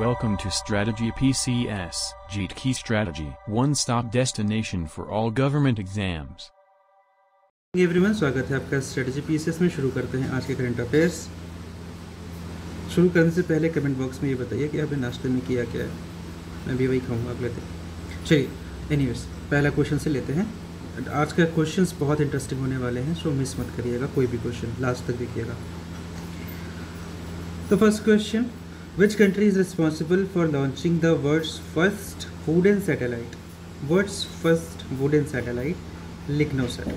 Welcome to Strategy PCS, JEET Key Strategy, one stop destination for all government exams. Everyone स्वागत है आपका strategy PCS में। शुरू करते हैं आज के करंट अफेयर्स शुरू करने से पहले कमेंट बॉक्स में ये बताइए कि आपने नाश्ते में किया क्या है। मैं भी वही खाऊँगा अगले दिन। चलिए एनीवेज पहला क्वेश्चन से लेते हैं। आज का क्वेश्चंस बहुत इंटरेस्टिंग होने वाले हैं सो मिस मत करिएगा कोई भी क्वेश्चन लास्ट तक देखिएगा। First question which country is responsible for launching the world's first wooden satellite world's first wooden satellite LignoSat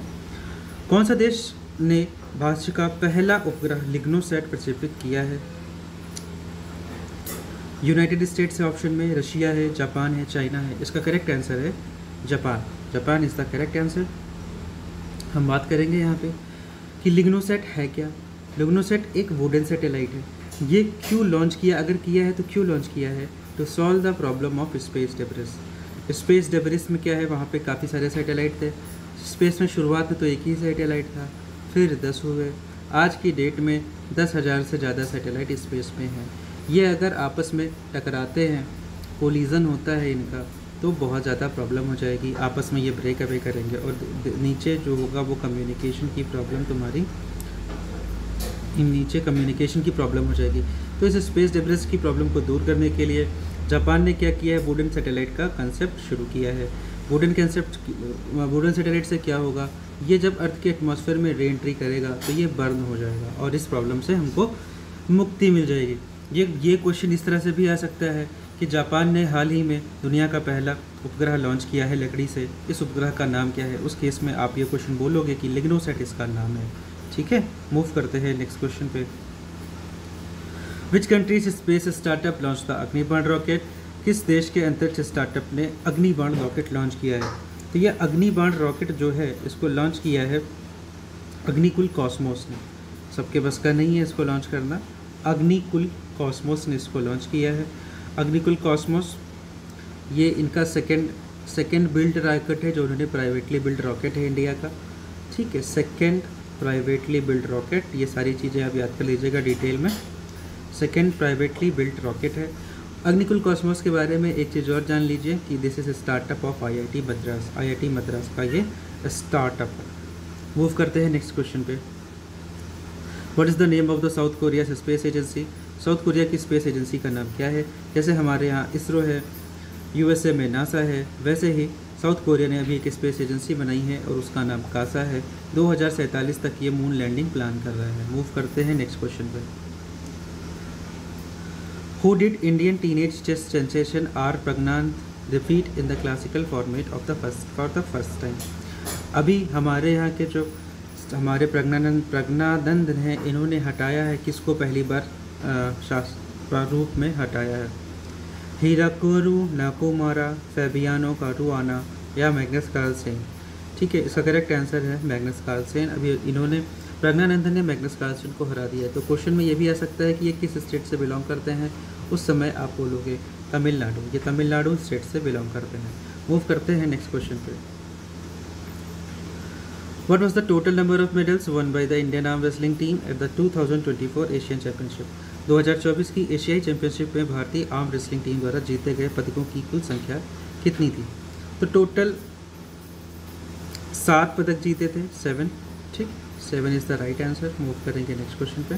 कौन सा देश ने भारत का पहला उपग्रह लिग्नोसैट प्रक्षेपित किया है? यूनाइटेड स्टेट्स है ऑप्शन में रशिया है, जापान है, चाइना है। इसका करेक्ट आंसर है Japan. Japan is the correct answer हम बात करेंगे यहाँ पे कि लिग्नोसेट है क्या? लिग्नोसेट एक वुडन सैटेलाइट है। ये क्यों लॉन्च किया? अगर किया है तो क्यों लॉन्च किया है? To solve the problem of space debris space debris में क्या है? वहाँ पे काफ़ी सारे सैटेलाइट थे। स्पेस में शुरुआत में तो एक ही सैटेलाइट था, फिर दस हुए। आज की डेट में दस हज़ार से ज़्यादा सैटेलाइट स्पेस में हैं। ये अगर आपस में टकराते हैं कोलिज़न होता है इनका तो बहुत ज़्यादा प्रॉब्लम हो जाएगी। आपस में ये ब्रेक अवे करेंगे और नीचे जो होगा वो कम्युनिकेशन की प्रॉब्लम तुम्हारी नीचे कम्युनिकेशन की प्रॉब्लम हो जाएगी। तो इस स्पेस डेब्रिस की प्रॉब्लम को दूर करने के लिए जापान ने क्या किया है? वुडन सैटेलाइट का कंसेप्ट शुरू किया है। वुडन कंसेप्ट वुडन सैटेलाइट से क्या होगा? ये जब अर्थ के एटमॉस्फेयर में री एंट्री करेगा तो ये बर्न हो जाएगा और इस प्रॉब्लम से हमको मुक्ति मिल जाएगी। ये ये क्वेश्चन इस तरह से भी आ सकता है कि जापान ने हाल ही में दुनिया का पहला उपग्रह लॉन्च किया है लकड़ी से। इस उपग्रह का नाम क्या है? उस केस में आप ये क्वेश्चन बोलोगे कि लिग्नोसेट इसका नाम है। ठीक है? मूव करते हैं नेक्स्ट क्वेश्चन पे। Which countries space startup launch the Agnibaan rocket किस देश के अंतरिक्ष स्टार्टअप ने अग्निबाण रॉकेट लॉन्च किया है? तो यह अग्निबाण रॉकेट जो है, इसको लॉन्च किया है अग्निकुल कॉस्मोस ने। सबके बस का नहीं है इसको लॉन्च करना। अग्निकुल कॉस्मोस ने इसको लॉन्च किया है। अग्निकुल कॉस्मोस ये इनका सेकेंड सेकेंड बिल्ड रॉकेट है जो उन्होंने प्राइवेटली बिल्ड रॉकेट है इंडिया का। ठीक है सेकेंड प्राइवेटली बिल्ड रॉकेट ये सारी चीज़ें आप याद कर लीजिएगा डिटेल में. सेकेंड प्राइवेटली बिल्ड रॉकेट है. अग्निकुल कॉस्मोस के बारे में एक चीज़ और जान लीजिए कि this is startup of IIT Madras IIT Madras का ये स्टार्टअप है. मूव करते हैं नेक्स्ट क्वेश्चन पे. What is the name of the South Korea space agency South Korea की स्पेस एजेंसी का नाम क्या है? जैसे हमारे यहाँ इसरो है यूएसए में नासा है, वैसे ही साउथ कोरिया ने अभी एक स्पेस एजेंसी बनाई है और उसका नाम कासा है। दो हज़ार सैंतालीस तक ये मून लैंडिंग प्लान कर रहा है। मूव करते हैं नेक्स्ट क्वेश्चन पर who did Indian teenage chess sensation R Praggnanandhaa repeat in the classical format of the first for the first time अभी हमारे यहाँ के जो हमारे प्रज्ञानंद प्रज्ञानंद हैं, इन्होंने हटाया है। किसको पहली बार शास्त्र रूप में हटाया है? हीराकुरु नाकोमारा, फेबियानो कारुआना या मैग्नस कार्लसेन ठीक है, इसका करेक्ट आंसर है मैग्नस कार्लसेन अभी इन्होंने प्रज्ञानंद ने मैग्नस कार्लसेन को हरा दिया। तो क्वेश्चन में ये भी आ सकता है कि ये किस स्टेट से बिलोंग करते हैं? उस समय आप बोलोगे तमिलनाडु। ये तमिलनाडु स्टेट से बिलोंग करते हैं। मूव करते हैं नेक्स्ट क्वेश्चन पे। What was the total number of medals won by the Indian arm wrestling team at the 2024 Asian Championship? 2024 की एशियाई चैंपियनशिप में भारतीय आर्म रेसलिंग टीम द्वारा जीते गए पदकों की कुल संख्या कितनी थी? तो टोटल सात पदक जीते थे, सेवन, ठीक? Seven is the right answer. Move करेंगे नेक्स्ट क्वेश्चन पे।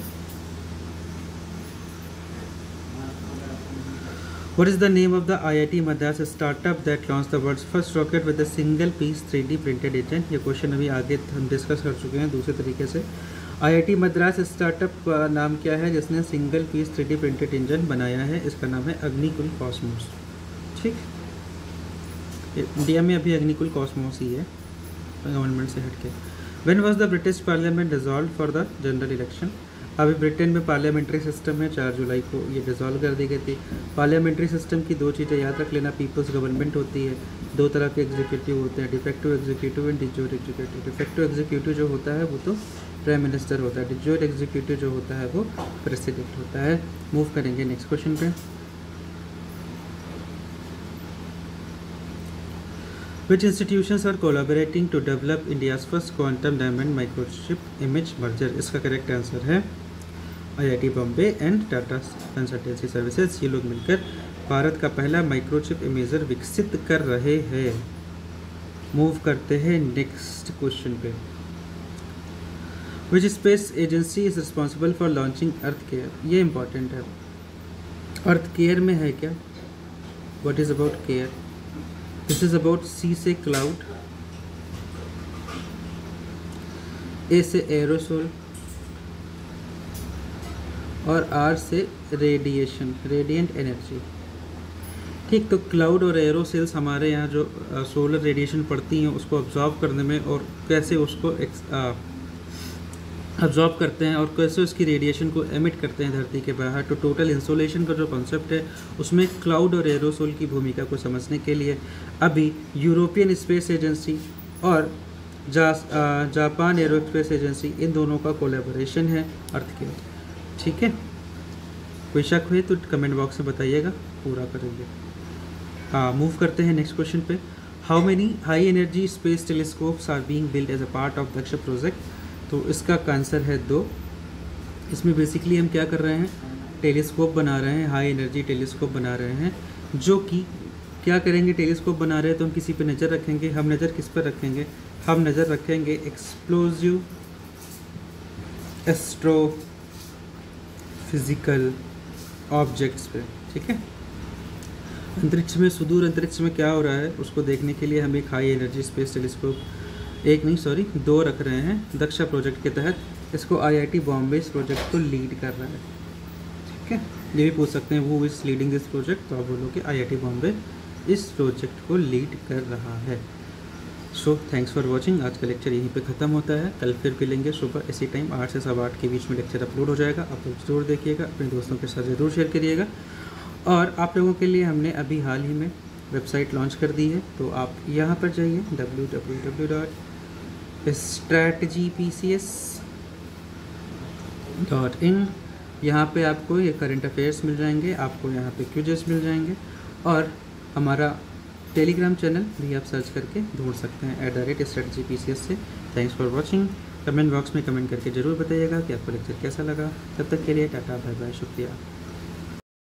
What is the name of the IIT Madras startup that launched the world's first rocket with a single piece 3D printed engine? ये question अभी आगे हम discuss कर चुके हैं दूसरे तरीके से। आईआईटी मद्रास स्टार्टअप का नाम क्या है, जिसने single piece three printed engine बनाया है, इसका नाम है अग्निकुल कॉस्मोस। ठीक? इंडिया में अभी अग्निकुल कॉस्मोस ही है, गवर्नमेंट से हटके। When was the British parliament dissolve for the general election अभी ब्रिटेन में पार्लियामेंट्री सिस्टम है, चार जुलाई को ये डिजॉल्व कर दी गई थी। पार्लियामेंट्री सिस्टम की दो चीज़ें याद रख लेना पीपल्स गवर्नमेंट होती है, दो तरह के एग्जीक्यूटिव होते हैं defective executive and de jure executive defective executive जो होता है, वो तो प्राइम मिनिस्टर होता है डिजोर एग्जीक्यूटिव जो होता है वो प्रेसिडेंट होता है। मूव करेंगे नेक्स्ट क्वेश्चन पे। Which institutions are collaborating to develop India's first quantum diamond microchip image merger? इसका करेक्ट आंसर है IIT Bombay and Tata consultancy services ये लोग मिलकर भारत का पहला माइक्रोचिप इमेजर विकसित कर रहे हैं। मूव करते हैं नेक्स्ट क्वेश्चन पे। Which space agency is responsible for launching earth care ये इंपॉर्टेंट है। अर्थ केयर में है क्या? What is about care this is about see से क्लाउड ए से एरोसोल और आर से रेडिएशन रेडिएंट एनर्जी ठीक तो क्लाउड और एरोसेल्स हमारे यहाँ जो सोलर रेडिएशन पड़ती हैं, उसको ऑब्जॉर्व करने में और कैसे उसको अब्जॉर्ब करते हैं और कैसे उसकी रेडिएशन को एमिट करते हैं धरती के बाहर? तो टोटल इंसोलेशन का जो कॉन्सेप्ट है उसमें क्लाउड और एरोसोल की भूमिका को समझने के लिए अभी यूरोपियन स्पेस एजेंसी और जा, जापान एरोस्पेस एजेंसी इन दोनों का कोलेबोरेशन है अर्थ के ठीक है? कोई शक हुए तो कमेंट बॉक्स में बताइएगा पूरा करेंगे। हाँ मूव करते हैं नेक्स्ट क्वेश्चन पे। How many high energy space telescopes are being build as a part of Daksha project तो इसका आंसर है दो। इसमें बेसिकली हम क्या कर रहे हैं? टेलीस्कोप बना रहे हैं हाई एनर्जी टेलीस्कोप बना रहे हैं, जो कि क्या करेंगे? टेलीस्कोप बना रहे हैं तो हम किसी पे नज़र रखेंगे। हम नज़र किस पर रखेंगे? हम नज़र रखेंगे एक्सप्लोजिव एस्ट्रो फ़िज़िकल ऑब्जेक्ट्स पे, ठीक है? अंतरिक्ष में, सुदूर अंतरिक्ष में क्या हो रहा है? उसको देखने के लिए हम एक हाई एनर्जी स्पेस टेलीस्कोप एक नहीं सॉरी दो रख रहे हैं, दक्षा प्रोजेक्ट के तहत। इसको आईआईटी बॉम्बे इस प्रोजेक्ट को लीड कर रहा है। ठीक है? ये भी पूछ सकते हैं वो इज़ लीडिंग दिस प्रोजेक्ट तो आप बोलो कि आईआईटी बॉम्बे इस प्रोजेक्ट को लीड कर रहा है। सो थैंक्स फॉर वॉचिंग आज का लेक्चर यहीं पे ख़त्म होता है। कल फिर मिलेंगे सुबह इसी टाइम आठ से सवा आठ के बीच में लेक्चर अपलोड हो जाएगा। आप लोग ज़रूर देखिएगा, अपने दोस्तों के साथ ज़रूर शेयर करिएगा। और आप लोगों के लिए हमने अभी हाल ही में वेबसाइट लॉन्च कर दी है तो आप यहाँ पर जाइए W W W dot strategy P C S dot in यहाँ पर आपको ये करंट अफेयर्स मिल जाएँगे, आपको यहाँ पे क्यूजेस मिल जाएँगे, और हमारा टेलीग्राम चैनल भी आप सर्च करके ढूंढ सकते हैं at the rate strategy P C. S से thanks for watching comment box में कमेंट करके ज़रूर बताइएगा कि आपको लेक्चर कैसा लगा। तब तक के लिए टाटा बाय बाय शुक्रिया।